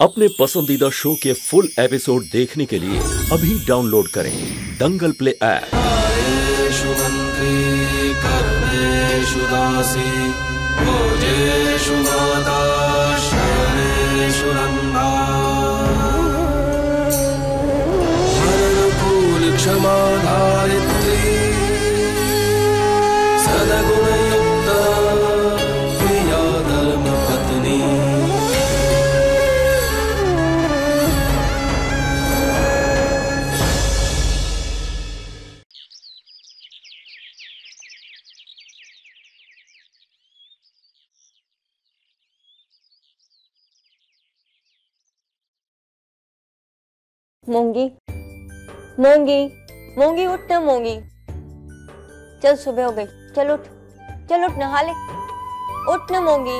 अपने पसंदीदा शो के फुल एपिसोड देखने के लिए अभी डाउनलोड करें दंगल प्ले ऐप। कार्येषु मन्त्री मूँगी। मूँगी। मूँगी उठ ना मूँगी। चल सुबह हो गई। चल उठ। चल उठ, नहा ले। उठ ना मूँगी।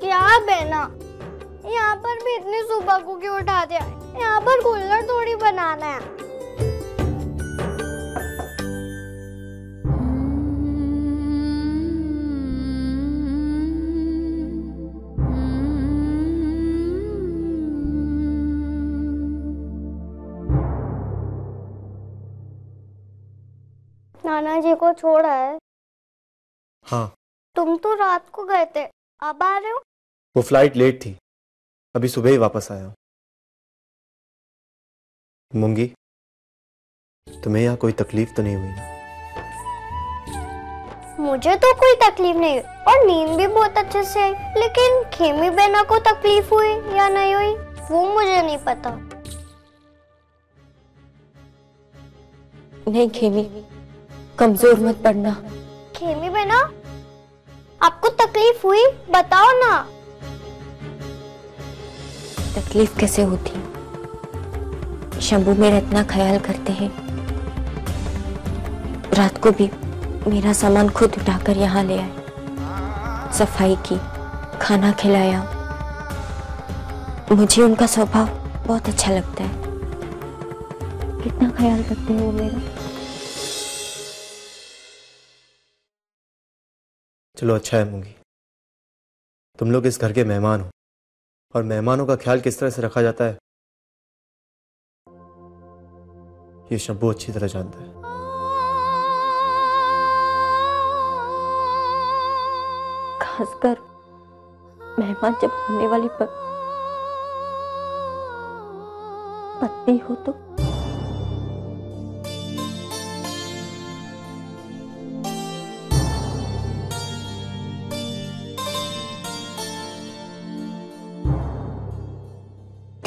क्या बहना? यहाँ पर भी इतनी सुबह को क्यों उठा दिया यहाँ पर कूलर थोड़ी बनाना है। नाना जी को छोड़ा है। हाँ। तुम तो रात को गए थे। अब आ रहे हो? वो फ़्लाइट लेट थी। अभी सुबह ही वापस आया हूँ। मूँगी तुम्हें यहाँ कोई तकलीफ़ तो नहीं हुई ना? मुझे तो कोई तकलीफ़ नहीं हुई और नींद भी बहुत अच्छे से आई लेकिन खेमी बहना को तकलीफ़ हुई या नहीं हुई वो मुझे नहीं पता। नहीं खेमी। कमज़ोर मत पड़ना। खेमी बहना आपको तकलीफ़ हुई बताओ ना। तकलीफ़ कैसे होती? शंभू मेरा इतना ख्याल करते हैं। रात को भी मेरा सामान खुद उठाकर यहाँ ले आए। सफ़ाई की खाना खिलाया। मुझे उनका स्वभाव बहुत अच्छा लगता है। कितना ख्याल करते हैं वो मेरा? चलो अच्छा है मूँगी। तुम लोग इस घर के मेहमान हो। और मेहमानों का ख्याल किस तरह से रखा जाता है? ये शंभू अच्छी तरह जानता है। खासकर मेहमान जब होने वाली. पत्नी हो तो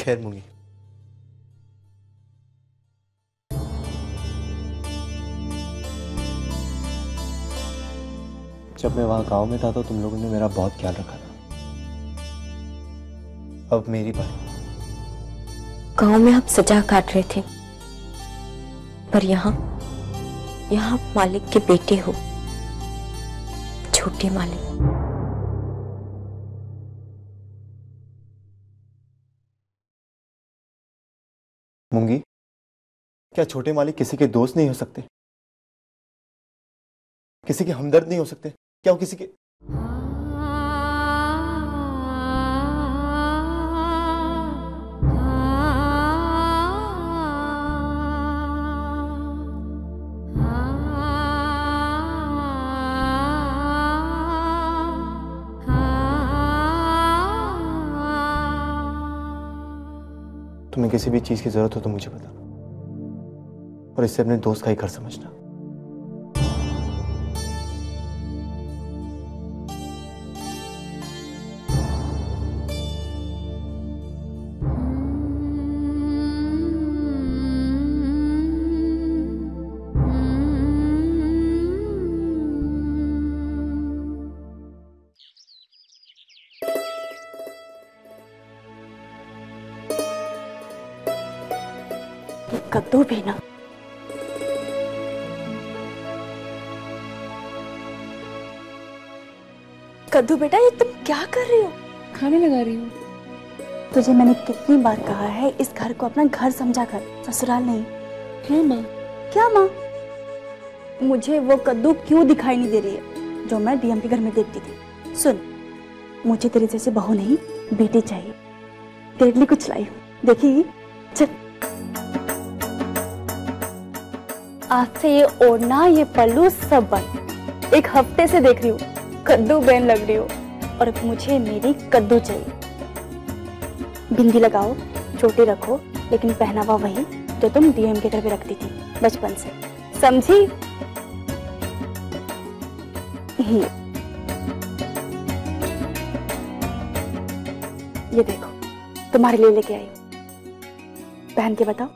खैर मूँगी जब मैं वहाँ गाँव में था तो तुम लोगों ने मेरा बहुत ख्याल रखा था। अब मेरी बारी। गाँव में आप सजा काट रहे थे। पर यहाँ यहाँ मालिक के बेटे हो। छोटे मालिक। मूँगी। क्या छोटे मालिक किसी के दोस्त नहीं हो सकते? किसी के हमदर्द नहीं हो सकते? क्या वो किसी के तुम्हें किसी भी चीज़ की ज़रूरत हो तो मुझे बताना और इससे अपने दोस्त का ही घर समझना। कद्दू भी ना। कद्दू बेटा ये तुम क्या कर रही हो? खाने लगा रही हूँ। तुझे मैंने कितनी बार कहा है इस घर को अपना घर समझा कर। ससुराल नहीं। हाँ माँ? क्या माँ? मुझे वो कद्दू क्यों दिखाई नहीं दे रही है जो मैं डीएम के घर में देखती थी? सुन मुझे तेरे जैसे बहू नहीं बेटी चाहिए। तेरे लिए कुछ लाई हूँ। देखी? चल। आज से ये ओढ़ना, ये पल्लू सब बंद। एक हफ़्ते से देख रही हूँ, कद्दू बहन लग रही हो, और मुझे मेरी कद्दू चाहिए। बिंदी लगाओ, चोटी रखो, लेकिन पहनावा वही जो तुम डीएम के घर पे रखती थी, बचपन से। समझी? ये। ये देखो, तुम्हारे लिए लेके आई। पहन के बताओ।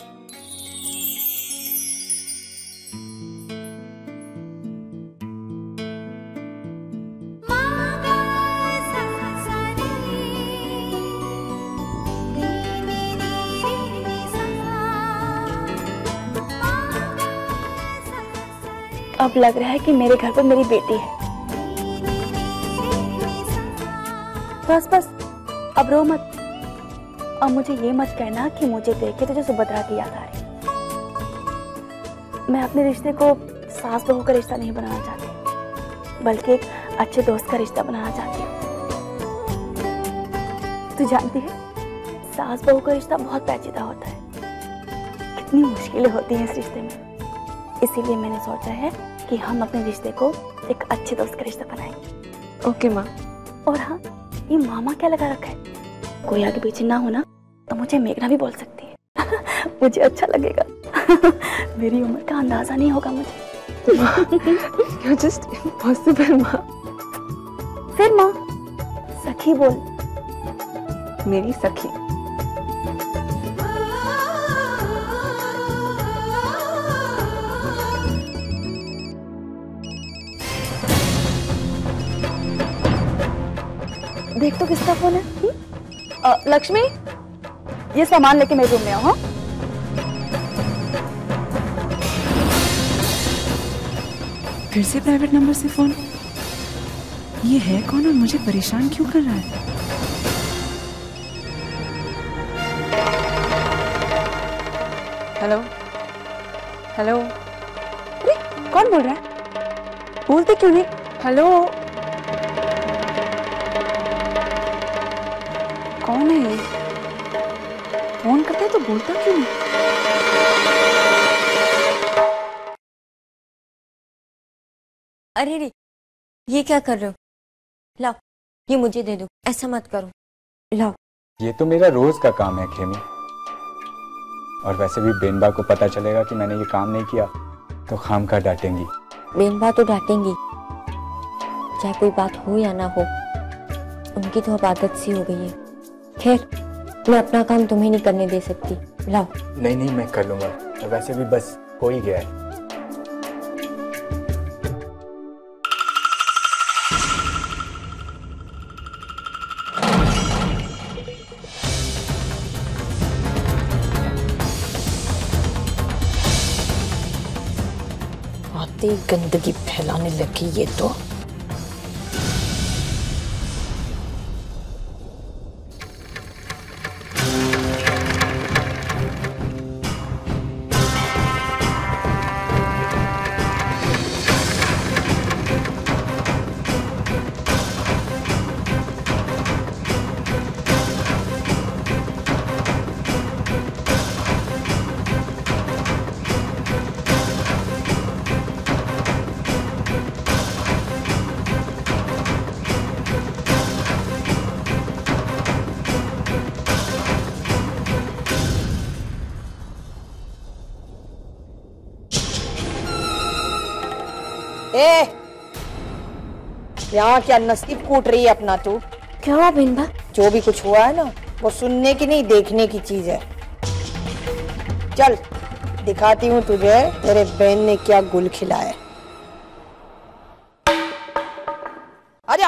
अब लग रहा है कि मेरे घर पर मेरी बेटी है। बस बस, अब रो मत। अब मुझे ये मत कहना कि मुझे देख तुझे सुभद्रा की याद आ रही मैं अपने रिश्ते को सास बहू का रिश्ता नहीं बनाना चाहती, बल्कि एक अच्छे दोस्त का रिश्ता बनाना चाहती हूँ। तू जानती है, सास बहू का रिश्ता बहुत पेचीदा होता है। कितनी मुश्किलें होती हैं इस रिश्ते में। इसीलिए मैंने सोचा है कि हम अपने रिश्ते को एक अच्छे दोस्त का रिश्ता बनाएँगे। ओके माँ। और हाँ ये मामा क्या लगा रखा है? कोई आगे पीछे ना हो ना तो मुझे मेघना भी बोल सकती है। मुझे अच्छा लगेगा। मेरी उम्र का अंदाज़ा नहीं होगा मुझे। जस्ट इम्पॉसिबल माँ। फिर माँ सखी बोल। मेरी सखी। देख तो किसका फ़ोन है? हम्म? अ, लक्ष्मी? ये सामान लेके मेरे रूम में आओ हाँ? फिर से प्राइवेट नंबर से फ़ोन ये है कौन और मुझे परेशान क्यों कर रहा है? हेलो हेलो अरे कौन बोल रहा है? बोलते क्यों नहीं? हेलो बोलता क्यों? नहीं अरे रे ये क्या कर रहे हो? लाओ ये मुझे दे दो ऐसा मत करो। लाओ। ये तो मेरा रोज का काम है खेमी। और वैसे भी बेनबा को पता चलेगा कि मैंने ये काम नहीं किया तो खाम का डांटेंगी। बेनबा तो डांटेंगी। चाहे कोई बात हो या ना हो उनकी तो अब आदत सी हो गई है। खैर मैं अपना काम तुम्हें नहीं करने दे सकती। लाओ। नहीं नहीं मैं कर लूँगा। और वैसे भी बस हो ही गया है। गंदगी फैलाने लगी ये तो। ए! यहाँ क्या नसीब कूट रही है अपना तू? क्या हुआ बेनबा जो भी कुछ हुआ है ना वो सुनने की नहीं देखने की चीज़ है। चल दिखाती हूँ तुझे तेरे बहन ने क्या गुल खिलाया। आजा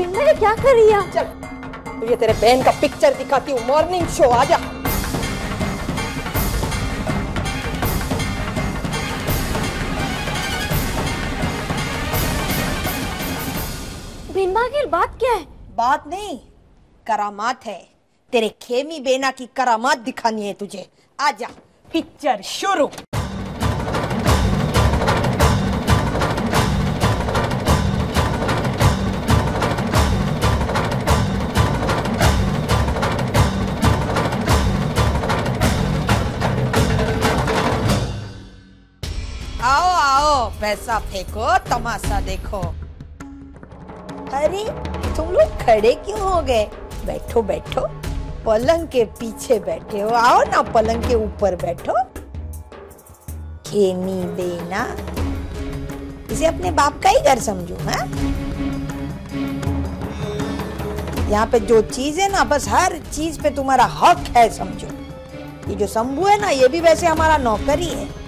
ये क्या कर रही है? चल। तुझे तेरे बहन का पिक्चर दिखाती हूँ। मॉर्निंग शो आजा। बेनबा बात क्या है? बात नहीं करामात है। तेरे खेमी बेना की करामात दिखानी है तुझे। आजा पिक्चर शुरू। पैसा फेंको, तमाशा देखो। अरे, तुम लोग खड़े क्यों हो गए? बैठो बैठो। पलंग के पीछे बैठे हो। आओ ना, पलंग के ऊपर बैठो। खेनी देना। इसे अपने बाप का ही घर समझो हाँ? यहाँ पे जो चीज़ है ना, बस हर चीज़ पे तुम्हारा हक है, समझो। ये जो शंभू है ना, ये भी वैसे हमारा नौकर ही। है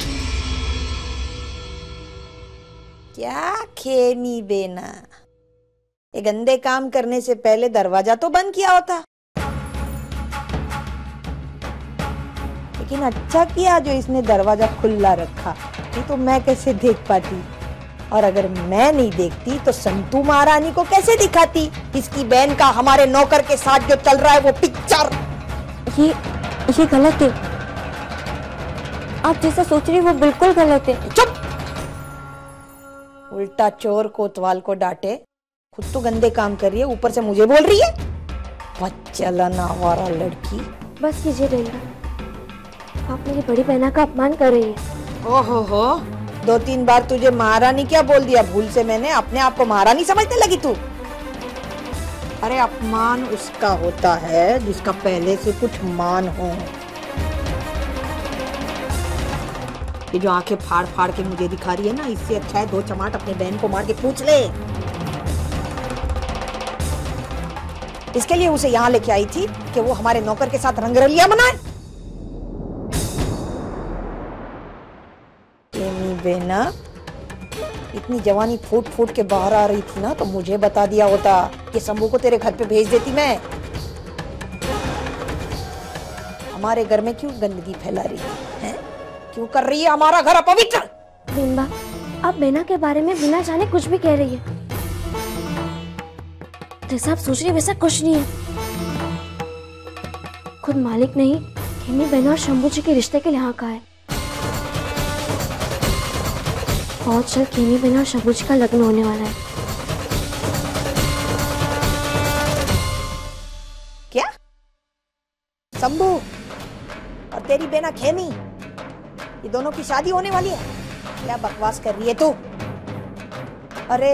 क्या खेमी बेना। ये गंदे काम करने से पहले दरवाज़ा तो बंद किया होता। लेकिन अच्छा किया जो इसने दरवाज़ा खुला रखा नहीं तो मैं कैसे देख पाती? और अगर मैं नहीं देखती तो संतू महारानी को कैसे दिखाती? इसकी बहन का हमारे नौकर के साथ जो चल रहा है वो पिक्चर ये ये गलत है। आप जैसा सोच रही हो वो बिल्कुल गलत है। चुप! उल्टा चोर कोतवाल को डांटे। खुद तो गंदे काम कर रही है ऊपर से मुझे बोल रही है। बच्चलन आवारा लड़की। बस कीजिए बेना आप मेरी बड़ी बहना का अपमान कर रही है। ओहो हो दो तीन बार तुझे महारानी क्या बोल दिया? भूल से मैंने अपने आप को महारानी समझने लगी तू? अरे अपमान उसका होता है जिसका पहले से कुछ मान हो। ये जो आँखें फाड़ फाड़ के मुझे दिखा रही है ना, इससे अच्छा है दो चमाट अपने बहन को मार के पूछ ले। इसके लिए उसे यहाँ लेके आई थी कि वो हमारे नौकर के साथ रंगरलिया मनाए बेना, इतनी जवानी फूट फूट के बाहर आ रही थी ना तो मुझे बता दिया होता कि शंभू को तेरे घर पे भेज देती मैं। हमारे घर में क्यों गंदगी फैला रही है? क्यों कर रही है हमारा घर अपवित्र? बिम्बा आप बेना के बारे में बिना जाने कुछ भी कह रही है। जैसा आप सोच रही वैसा कुछ नहीं है। खुद मालिक नहीं खेमी बहना और शंभू जी के रिश्ते के लिए यहाँ का है। बहुत जल्द खेमी बहना और शंभू जी का लग्न होने वाला है। क्या? शंभू? और तेरी बेना खेमी? ये दोनों की शादी होने वाली है। क्या बकवास कर रही है तू? अरे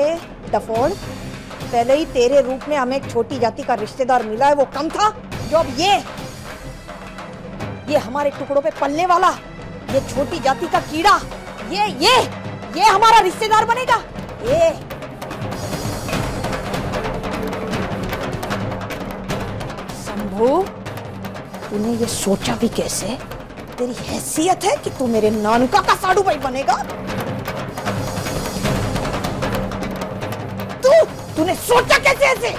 डफोल पहले ही तेरे रूप में हमें एक छोटी जाति का रिश्तेदार मिला है, वो कम था, जो अब ये ये हमारे टुकड़ों पे पलने वाला, ये छोटी जाति का कीड़ा, ये ये ये हमारा रिश्तेदार बनेगा। ये। शंभू, तूने ये सोचा भी कैसे? तेरी हैसियत है कि तू मेरे नानका का साड़ू भाई बनेगा? तू? तूने सोचा कैसे ऐसे?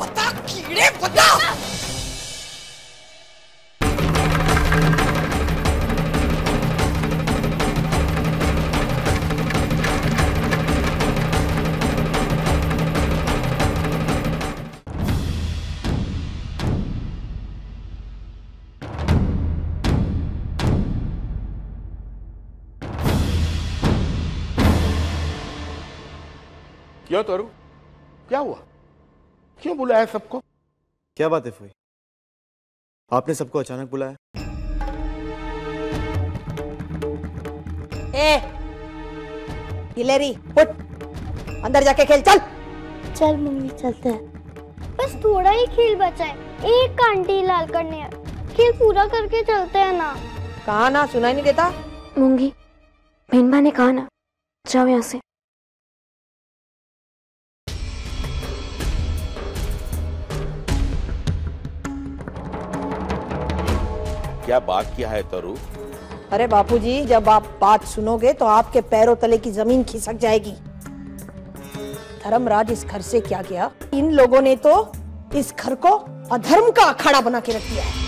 पता कीड़े बता क्यों तोरू? क्या हुआ? क्यों बुलाया सबको? क्या बात है फुई? आपने सबको अचानक बुलाया? ए हिलेरी उठ। अंदर जाके खेल चल। चल मम्मी चलते हैं। बस थोड़ा ही खेल बचा है। एक कांटी लाल करने है। खेल पूरा करके चलते हैं ना। कहा ना? सुनाई नहीं देता। मूँगी भेनबा ने कहा ना जाओ यहाँ से। क्या बात किया है तोरू? अरे बापूजी, जब आप बात सुनोगे तो आपके पैरों तले की ज़मीन खिसक जाएगी। धर्मराज इस घर से क्या किया? इन लोगों ने तो इस घर को अधर्म का अखाड़ा बना के रख दिया है।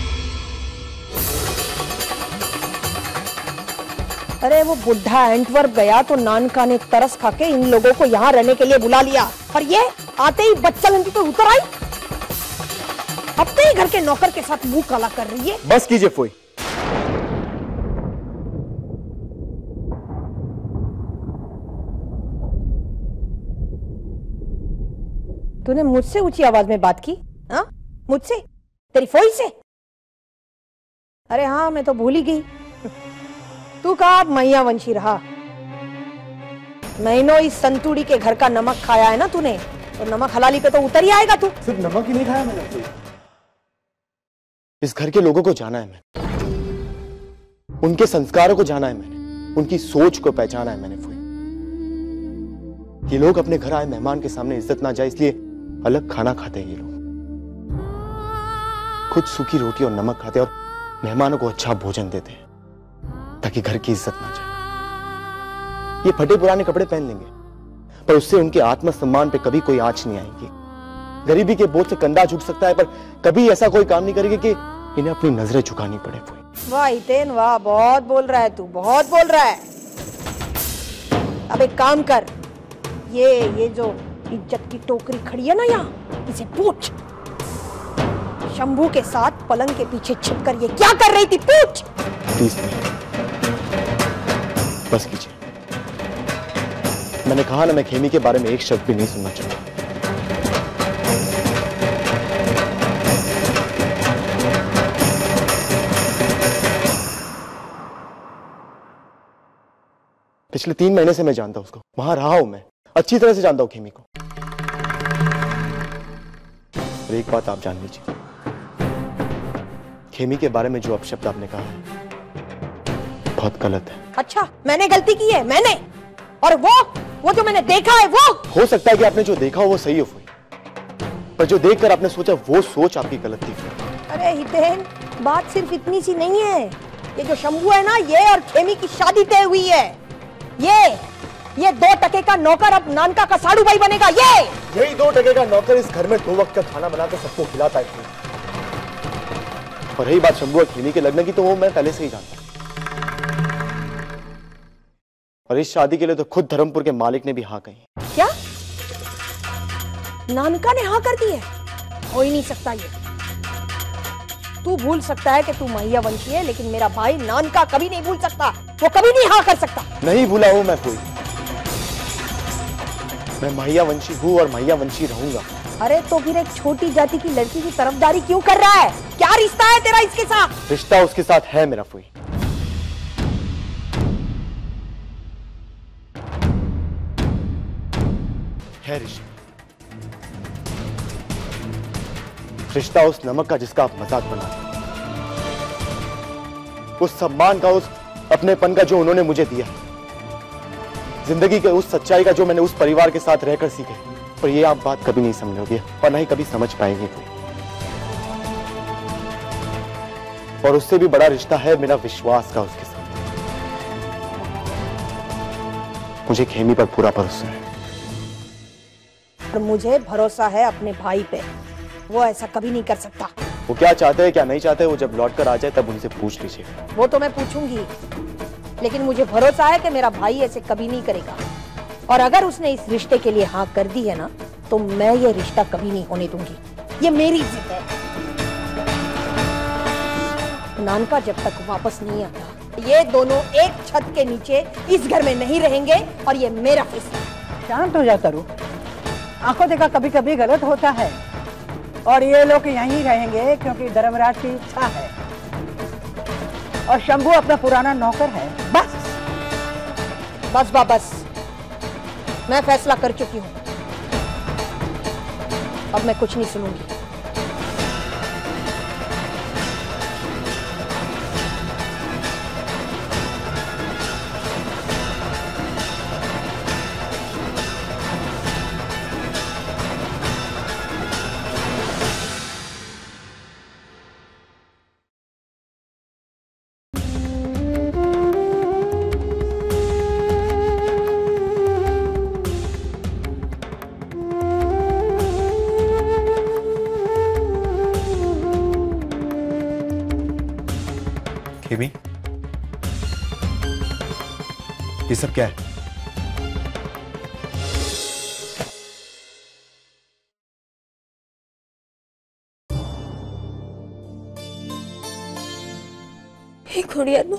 अरे वो बुढ़ा एंटवर्प गया तो नानका ने तरस खा के इन लोगों को यहाँ रहने के लिए बुला लिया। और ये आते ही बच्चा लंकी तो उतर आई। अपने ही घर के नौकर के साथ मुँह काला कर रही है। बस कीजिए फोई। तूने मुझसे ऊँची आवाज़ में बात की हाँ? मुझसे? तेरी फोई से? अरे हाँ मैं तो भूल ही गई। तू कहा मैया वंशी रहा? महीनों इस संतुड़ी के घर का नमक खाया है ना तूने? तो नमक हलाली पे तो उतर ही आएगा तू। सिर्फ़ नमक ही नहीं खाया मैंने इस घर के लोगों को जाना है मैंने। उनके संस्कारों को जाना है मैंने। उनकी सोच को पहचाना है मैंने फोई ये लोग अपने घर आए मेहमान के सामने इज़्ज़त ना जाए, इसलिए अलग खाना खाते हैं ये लोग। खुद सूखी रोटी और नमक खाते और मेहमानों को अच्छा भोजन देते हैं, ताकि घर की इज़्ज़त ना जाए। ये फटे पुराने कपड़े पहन लेंगे, पर उससे उनके आत्मसम्मान पे कभी कोई आँच नहीं आएगी। गरीबी के बोझ से कंधा झुक सकता है पर कभी ऐसा कोई काम नहीं करेगी कि इन्हें अपनी नज़रें झुकानी पड़े वाह हितेन वाह बहुत बोल रहा है तू बहुत बोल रहा है। अब एक काम कर ये ये जो इज़्ज़त की टोकरी खड़ी है ना यहाँ इसे पूछ। शंभू के साथ पलंग के पीछे छिपकर ये क्या कर रही थी पूछ। प्लीज़ बस कीजिए। मैंने कहा ना मैं खेमी के बारे में एक शब्द भी नहीं सुनना चाहता। पिछले तीन महीने से मैं जानता हूँ उसको। वहाँ रहा हूँ मैं। अच्छी तरह से जानता हूँ खेमी को। और एक बात आप जान लीजिए। खेमी के बारे में जो अपशब्द आपने कहा है बहुत गलत है। अच्छा मैंने गलती की है मैंने। और वो वो जो मैंने देखा है वो। हो सकता है कि आपने जो देखा हो वो सही हो पर जो देखकर आपने सोचा वो सोच आपकी गलत थी अरे हितेन बात सिर्फ़ इतनी सी नहीं है। ये जो शंभू है ना ये और खेमी की शादी तय हुई है। ये दो टके का नौकर अब नानका का साड़ू भाई बनेगा ये! यही दो टके का नौकर इस घर में दो वक्त का खाना बनाकर सबको खिलाता है। और रही बात शंभू और के लगने की तो वो मैं पहले से ही जानता और इस शादी के लिए तो खुद धर्मपुर के मालिक ने भी हाँ कही। क्या? नानका ने हाँ कर दी है? हो ही नहीं सकता ये। तू भूल सकता है कि तू मैया वंशी है लेकिन मेरा भाई नानका कभी नहीं भूल सकता। वो कभी नहीं हाँ कर सकता। नहीं भूला हूँ मैं कोई। मैं मैया वंशी हूँ और मैया वंशी रहूँगा। अरे तो फिर एक छोटी जाति की लड़की की तरफदारी क्यों कर रहा है? क्या रिश्ता है तेरा इसके साथ? रिश्ता उसके साथ है मेरा फुई है रिश्ता। रिश्ता उस नमक का जिसका आप मज़ाक बना उस सम्मान का उस अपनेपन का जो उन्होंने मुझे दिया। ज़िंदगी के उस सच्चाई का जो मैंने उस परिवार के साथ रहकर सीखे पर ये आप बात कभी नहीं समझोगे और ना ही कभी समझ पाएँगे कोई। और उससे भी बड़ा रिश्ता है मेरा विश्वास का उसके साथ मुझे खेमी पर पूरा भरोसा है। और मुझे भरोसा है अपने भाई पे। वो ऐसा कभी नहीं कर सकता। वो क्या चाहते हैं क्या नहीं चाहते वो जब लौट कर आ जाए तब उनसे पूछ लीजिए। वो तो मैं पूछूँगी। लेकिन मुझे भरोसा है कि मेरा भाई ऐसे कभी नहीं करेगा। और अगर उसने इस रिश्ते के लिए हाँ कर दी है ना तो मैं ये रिश्ता कभी नहीं होने दूँगी। ये मेरी जिद है। नानका जब तक वापस नहीं आता, ये दोनों एक छत के नीचे इस घर में नहीं रहेंगे और ये मेरा फैसला। शांत हो जा करो आँखों देखा कभी कभी गलत होता है। और ये लोग यहीं रहेंगे क्योंकि धर्मराज की इच्छा है। और शंभू अपना पुराना नौकर है। बस। बस बस। मैं फैसला कर चुकी हूँ। अब मैं कुछ नहीं सुनूँगी। खेमी। ये सब क्या है? हे खोड़ियानू